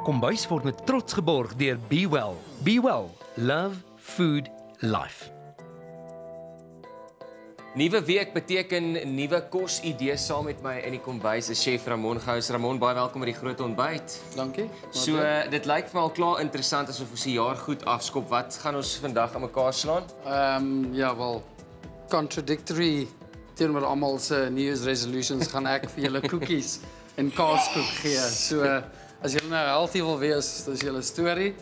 Kombuis word met trots geborg deur Be Well. Be Well, love, food, life. Nuwe week beteken nuwe kos idees saam met my in die kombuis is chef Ramon Gous. Ramon, baie welkom by die groot ontbyt. Dankie. So uh, dit lyk vir my al klaar interessant asof ons die jaar goed afskop. Wat gaan ons vandag aan mekaar slaan? Ehm um, ja, wel contradictory teenoor almal se New Year's resolutions gaan ek vir julle koekies en kaaskoek gee. So as julle nou healthy wil wees, dis julle storie.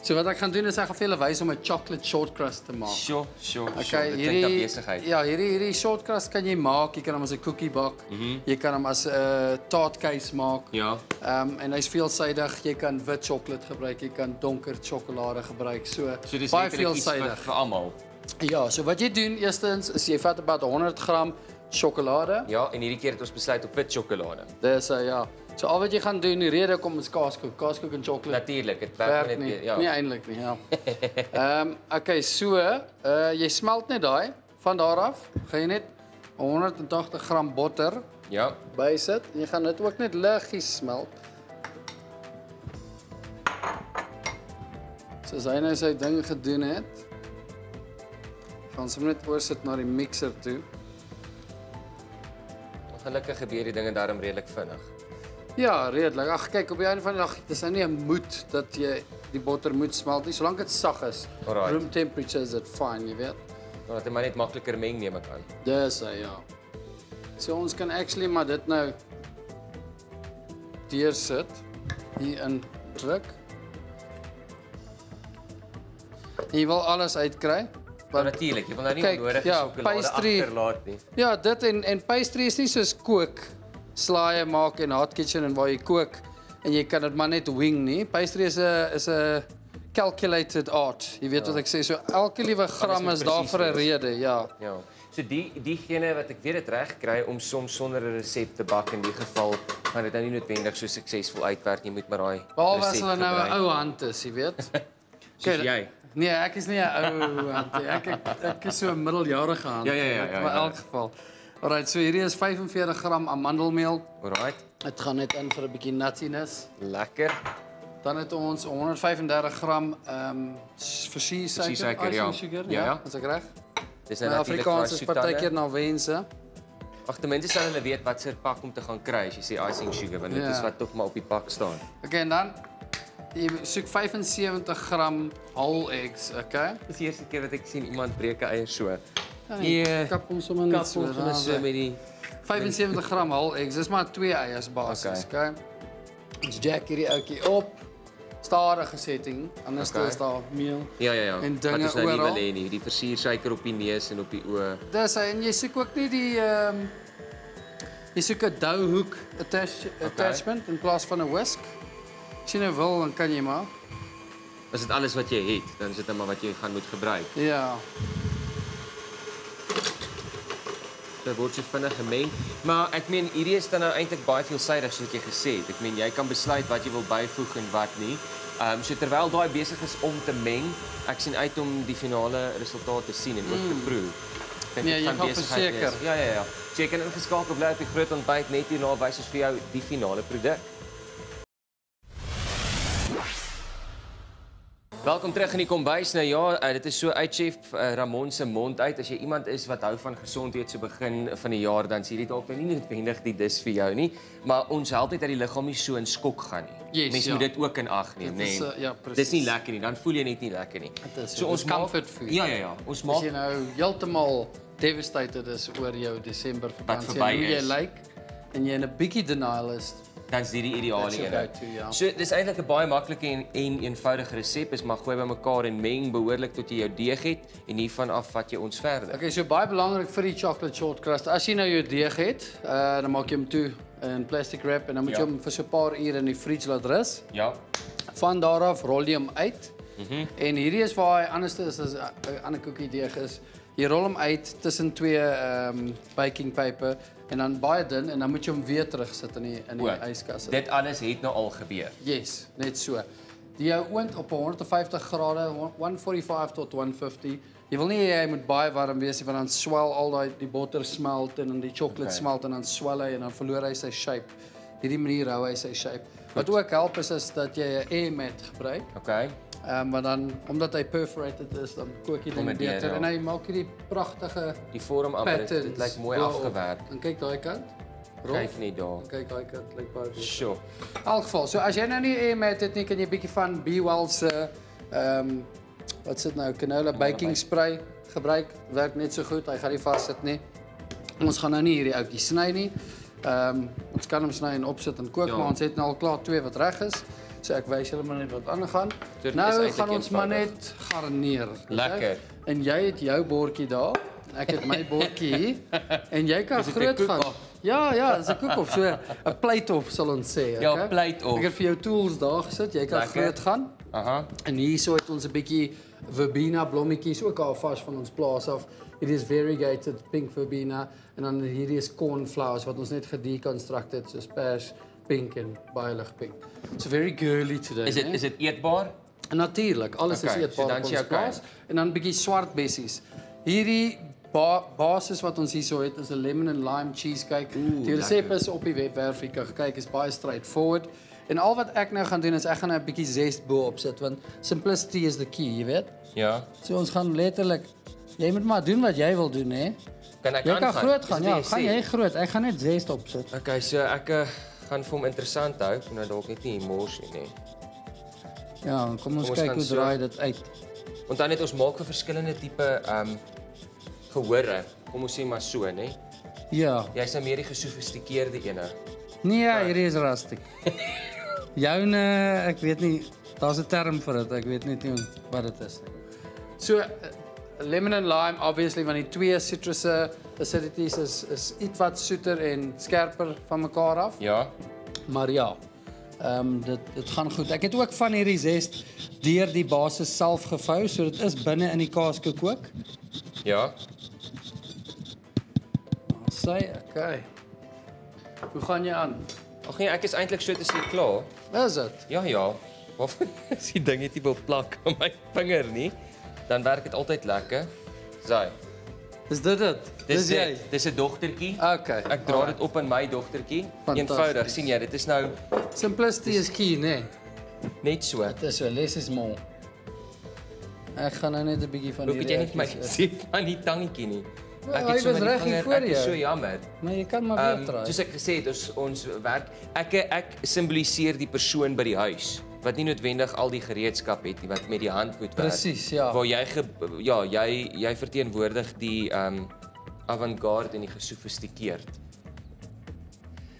So wat ek gaan doen is ek gaan vir julle wys om 'n chocolate short crust te maak. Sjoe, sjoe, Okay, sjoe. Dit klink na besigheid. Ja, hierdie hierdie short crust kan jy maak. Jy kan hom as 'n koekie bak. Mm -hmm. Jy kan hom as 'n uh, taartkeis maak. Ja. Ehm um, en hy's veelsidig. Jy kan wit sjokolade gebruik, jy kan donker sjokolade gebruik. So, So dis baie iets vir, vir almal. Ja, so wat jy doen eerstens is jy vat about 100 gram sjokolade. Ja, en hierdie keer het ons besluit op wit sjokolade. Dis uh, ja. So al wat jy gaan doen, die rede kom is kaaskoek, kaaskoek en sjokolade. Natuurlik, dit werk Werk net nie. ja. Nie eintlik nie, ja. Ehm um, okay, so, uh jy smelt net daai. Van daar af gaan jy net 180 gram botter Ja. bysit. Jy gaan dit ook net liggies smelt. So as hy nou sy ding gedoen het, gaan ons hom net oorsit na die mixer toe. Gelukkig gebeur die dinge daarom redelik vinnig. Ja, redelik. Ag kyk, op die einde van die dag, dis nou nie 'n moet dat jy die botter moet smelt nie, solank dit sag is. Alright. Room temperature is dit fine, jy weet. Maar dit maar net makliker meng neem ek aan. Dis hy, ja. So ons kan actually maar dit nou deursit hier in druk. Jy wil alles uitkry. Maar natuurlik, jy wil nou nie onnodige ja, sjokolade pastry. agterlaat nie. Ja, dit en en pastry is nie soos kook, slaaie maak en hot kitchen en waar jy kook en jy kan dit maar net wing nie. Pastry is 'n is 'n calculated art. Jy weet ja. wat ek sê, so elke liewe gram is daar presies vir 'n wees. rede, ja. Ja. So die diegene wat ek weet dit reg kry om soms sonder 'n resep te bak in die geval gaan dit nou nie noodwendig so suksesvol uitwerk nie, moet maar daai Behalwe as resep hulle nou 'n gebruik. ou hand is, jy weet. Soos jy. Nee, ek is nie 'n ou hand nie. Ek, ek ek is so 'n middeljarige hand. Ja, ja, ja, ja, Maar in elk geval. Alright, so hierdie is 45 gram amandelmeel. Alright. Dit gaan net in vir 'n bietjie nuttiness. Lekker. Dan het ons 135 gram ehm um, versiersuiker, Versiersuiker, ja. sugar, Ja, ja. ja. Is ek reg? Dis My nou natuurlik vir Afrikaans is soetande. partykeer na wense. Ag, ten minste sal hulle weet wat se pak om te gaan kry as jy sê icing sugar want dit Ja. is wat tog maar op die pak staan. Okay, en dan jy soek 75 gram whole eggs, okay? Dis die eerste keer wat ek sien iemand breek 'n eier so. Nee, Nee, kap hom sommer net Kap so. ons daar so weg. met die 75 gram whole eggs. Dis maar twee eiers basies, Okay. okay? Ons jack hierdie ouetjie op. Stadige setting, anders Okay. is daar meel. Ja ja ja. En wat dinge ons nou nie oral. wil hê nie, die versiersuiker op die neus en op die oë. Dis hy en jy soek ook nie die ehm um, jy soek 'n douhoek attach attachment in plaas van 'n whisk. As jy nou wil, dan kan jy maar. As dit alles wat jy het, dan is dit net maar wat jy gaan moet gebruik. Ja. Word so vinnig gemeng, maar ek meen hierdie is dan nou eintlik baie veelsidig soos jy gesê het. Ek meen jy kan besluit wat jy wil byvoeg en wat nie. Ehm um, so terwyl daai besig is om te meng, ek sien uit om die finale resultaat te sien en ook te proe. Ek Nee, jy gaan verseker. Ja ja ja. So jy kan ingeskakel bly op die groot ontbyt net hierna wys ons vir jou die finale produk. Welkom terug in die kombuis. Nou ja, uh, dit is so uit chef uh, Ramon se mond uit. As jy iemand is wat hou van gesondheid so begin van die jaar, dan sien dit dalk nou nie noodwendig die dis vir jou nie, maar ons help net dat die liggaam nie so in skok gaan nie. Yes, Mens ja. moet dit ook in ag neem, nê. uh, ja, Dis presies. nie lekker nie. Dan voel jy net nie lekker nie. Dit is so, dis ons comfort food. Ja ja ja. Ons As maak jy nou heeltemal devastated is oor jou Desember vakansie en verby hoe jy lyk en jy in 'n bietjie denial is, dan is dit die ideale een. go-to, ja. So dis eintlik 'n baie maklike en, en eenvoudige resep. Is maar gooi bymekaar en meng behoorlik tot jy jou deeg het en hiervan af vat jy ons verder. Okay, so baie belangrik vir die chocolate short crust. As jy nou jou deeg het, uh, dan maak jy hom toe in plastic wrap en dan moet Ja. jy hom vir so 'n paar ure in die fridge laat rus. Ja. Van daar af rol jy hom uit. Mm en hierdie is waar hy anders is as 'n ander koekie deeg is. Jy rol hom uit tussen twee ehm um, baking paper en dan baie dun en dan moet jy hom weer terugsit in die in die O, yskas. Dit alles het nou al gebeur. Yes, net so. Die jou oond op 150 grade, 145 tot 150. Jy wil nie hy moet baie warm wees nie want dan swel al daai die botter smelt en dan die chocolate Okay. smelt en dan swel hy en dan verloor hy sy shape. Hierdie manier hou hy sy shape. Wat ook help is is dat jy 'n air mat gebruik. Okay. Um, maar dan omdat hy perforated is, dan kook jy dit dit beter ja. en hy maak hierdie pragtige Die vorm amper dit, dit lyk mooi afgewerk. En kyk daai kant. Rolf. Kyk net daar. Kyk daai kant lyk baie beter. Sjoe. In elk geval, so as jy nou nie air mat het nie, kan jy bietjie van B-Well se ehm um, wat sit nou canola baking spray gebruik. Werk net so goed. Hy gaan nie vassit nie. Ons gaan nou nie hierdie ouetjie sny nie. Ehm um, ons kan hom sny en opsit en kook, Ja. maar ons het nou al klaar twee wat reg is. So ek wys julle maar net wat aangaan. dit is nou eintlik gaan ons maar eenvoudig. net garneer. okay? Lekker. En jy het jou bordjie daar. Ek het my bordjie hier. En jy kan Dis dit 'n groot gaan. cook-off? Ja, ja, dis 'n cook-off, so 'n plate-off sal ons sê, Ja, okay? plate-off. Ek het vir jou tools daar gesit. Jy kan Lekker. groot gaan. Aha. En hierso het ons 'n bietjie verbena blommetjies ook al vars van ons plaas af. It is variegated pink verbena en dan hierdie is cornflowers wat ons net gedeconstructed soos pers, pink en baie lig pink. So very girly today. Is dit is dit eetbaar? Natuurlik, alles Okay, is so eetbaar dan op is jy ons okay. plaas en dan 'n bietjie swart bessies. Hierdie ba basis wat ons hierso het is 'n lemon and lime cheesecake. Oeh, Die resep is op die webwerf, jy kan kyk, is baie straightforward. En al wat ek nou gaan doen is ek gaan nou 'n bietjie zest bo-op sit want simplicity is the key, jy weet. Ja. So ons gaan letterlik jy moet maar doen wat jy wil doen hè. Kan ek Jy kan aangaan? groot gaan, ja, gaan jy groot. Ek gaan net zest opsit. Okay, so ek uh, gaan vir hom interessant hou, nou dalk net nie mors nie. Ja, kom ons Kom ons kyk hoe so. draai dit uit. Want dan het ons maak vir verskillende tipe ehm um, gehore. Kom ons sê maar so, nê. Ja. Jy's nou meer die gesofistikeerde ene. Nee, ja, hierdie is rustic. Joune, ek weet nie, daar's 'n term vir dit. Ek weet net nie wat dit is nie. So uh, lemon and lime obviously want die twee sitrusse acidities is is ietwat soeter en skerper van mekaar af. Ja. Maar ja. Ehm um, dit dit gaan goed. Ek het ook van hierdie zest deur die basis self gevou, so dit is binne in die kaaskoek ook. Ja. Sy, okay. Hoe gaan jy aan? Ag nee, ek is eintlik so tussen klaar. Is dit? Ja, ja. Waarvan is die ding net nie wil plak op my vinger nie? Dan werk dit altyd lekker. Sy. Is dit dit? Dis jy. dit. Dis 'n dogtertjie. Okay. Ek dra dit op in my dogtertjie. Eenvoudig, sien jy, dit is nou Simplicity is key, né? Nee. net so. Dit is so less is more. Ek gaan nou net 'n bietjie van Hoekom het jy nie my gesê van die tangetjie nie? Ja, Ek het so was met die reg hier voor ek is jou. so jammer. Maar jy kan maar Ehm weer draai. soos ek gesê het, ons ons werk ek ek simboliseer die persoon by die huis wat nie noodwendig al die gereedskap het nie wat met die hand moet werk. Presies, ja. Waar jy ge, ja, jy jy verteenwoordig die ehm um, avant-garde en die gesofistikeerd.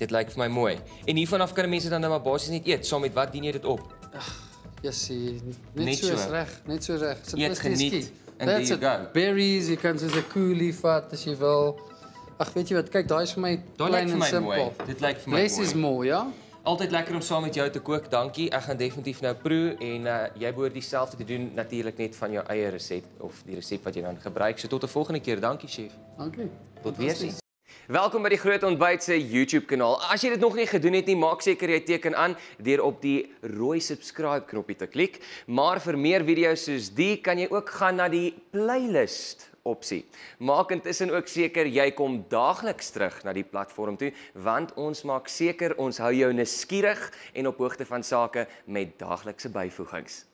Dit lyk vir my mooi. En hiervan af kan mense dan nou maar basies net eet. Saam met wat dien jy dit op? Jessie, net, Net net so is reg, net so reg. Simplicity is geniet, That's you it. go. Berries, jy kan soos 'n koelie vat as jy wil. Ag, weet jy wat? Kyk, daai is vir my klein en mooi. simpel. Dit lyk vir my Less is mooi. more, ja? Altyd lekker om saam met jou te kook. Dankie. Ek gaan definitief nou proe en uh, jy behoort dieselfde te doen natuurlik net van jou eie resep of die resep wat jy dan gebruik. So tot 'n volgende keer. Dankie, chef. Dankie. Tot weer sien. Welkom by die Groot Ontbyt se YouTube kanaal. As jy dit nog nie gedoen het nie, maak seker jy teken aan deur op die rooi subscribe knoppie te klik. Maar vir meer video's soos die kan jy ook gaan na die playlist opsie. Maak intussen ook seker jy kom daagliks terug na die platform toe want ons maak seker ons hou jou nuuskierig en op hoogte van sake met daaglikse byvoegings.